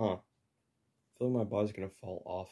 Huh. I feel like my body's gonna fall off.